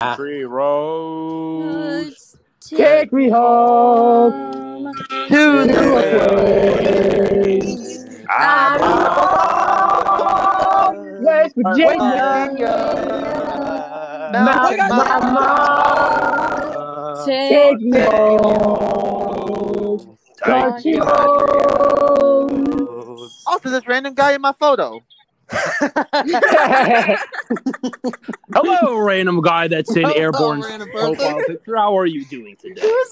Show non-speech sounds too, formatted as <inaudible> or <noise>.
Country roads. Take me home to the place I belong. West Virginia. Mount Mama. Take me home. Country roads. Also, this random guy in my photo. <laughs> <laughs> Hello, random guy that's in Hello, airborne profile picture. How are you doing <laughs> today?